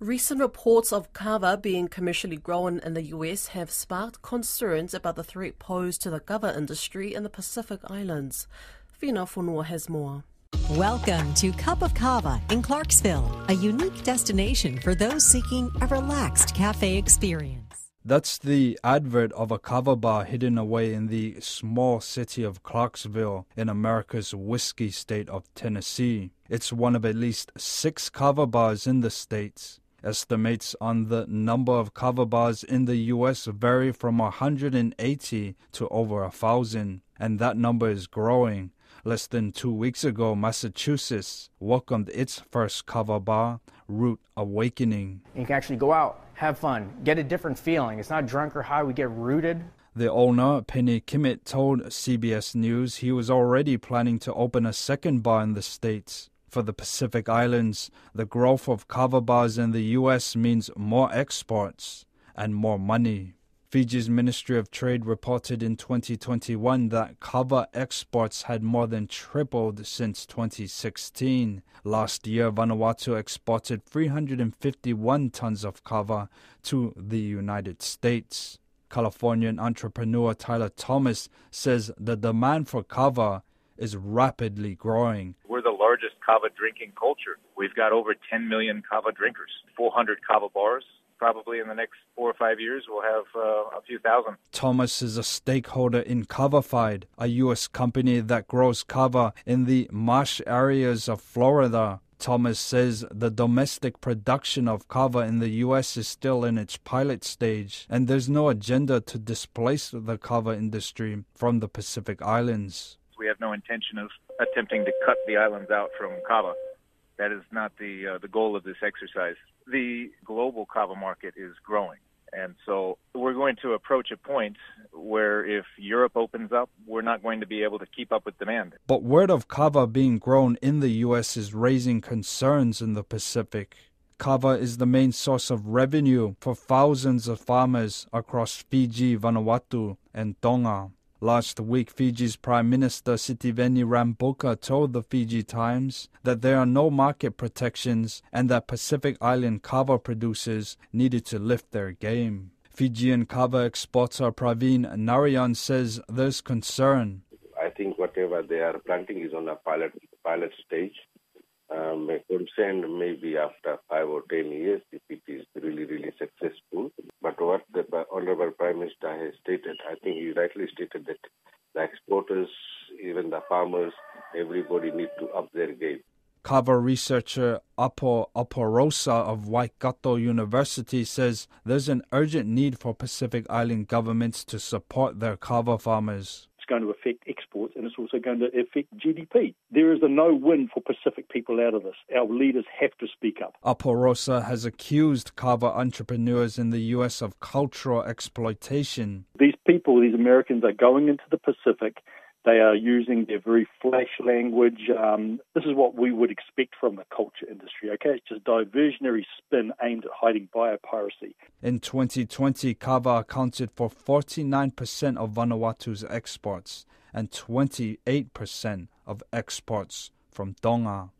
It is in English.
Recent reports of kava being commercially grown in the US have sparked concerns about the threat posed to the kava industry in the Pacific Islands. Finau Fonua has more. Welcome to Cup of Kava in Clarksville, a unique destination for those seeking a relaxed cafe experience. That's the advert of a kava bar hidden away in the small city of Clarksville in America's whiskey state of Tennessee. It's one of at least six kava bars in the States. Estimates on the number of kava bars in the US vary from 180 to over a thousand, and that number is growing. Less than two weeks ago, Massachusetts welcomed its first kava bar, Root Awakening. You can actually go out, have fun, get a different feeling. It's not drunk or high, we get rooted. The owner, Penny Kimmett, told CBS News he was already planning to open a second bar in the States. For the Pacific Islands, the growth of kava bars in the U.S. means more exports and more money. Fiji's Ministry of Trade reported in 2021 that kava exports had more than tripled since 2016. Last year, Vanuatu exported 351 tons of kava to the United States. Californian entrepreneur Tyler Thomas says the demand for kava is rapidly growing. Largest kava drinking culture. We've got over 10 million kava drinkers, 400 kava bars. Probably in the next four or five years, we'll have uh, a few thousand. Thomas is a stakeholder in Kavafied, a U.S. company that grows kava in the marsh areas of Florida. Thomas says the domestic production of kava in the U.S. is still in its pilot stage, and there's no agenda to displace the kava industry from the Pacific Islands. We have no intention of attempting to cut the islands out from kava. That is not the uh, the goal of this exercise. The global kava market is growing, and so we're going to approach a point where if Europe opens up, we're not going to be able to keep up with demand. But word of kava being grown in the U.S. is raising concerns in the Pacific. Kava is the main source of revenue for thousands of farmers across Fiji, Vanuatu, and Tonga. Last week, Fiji's Prime Minister Sitiveni Rabuka told the Fiji Times that there are no market protections and that Pacific Island kava producers needed to lift their game. Fijian kava exporter Praveen Narayan says there's concern. I think whatever they are planting is on a pilot pilot stage. Um, concern maybe after five or ten years if it is really really successful. But what the Honorable Minister has stated, I think he rightly stated that the exporters, even the farmers, everybody need to up their game. Kava researcher Apo Aporosa of Waikato University says there's an urgent need for Pacific Island governments to support their kava farmers going to affect exports and it's also going to affect GDP. There is a no win for Pacific people out of this. Our leaders have to speak up. Aporosa has accused kava entrepreneurs in the U.S. of cultural exploitation. These people, these Americans, are going into the Pacific they are using their very flash language. Um, this is what we would expect from the culture industry, okay? It's just diversionary spin aimed at hiding biopiracy. In 2020, kava accounted for 49% of Vanuatu's exports and 28% of exports from Tonga.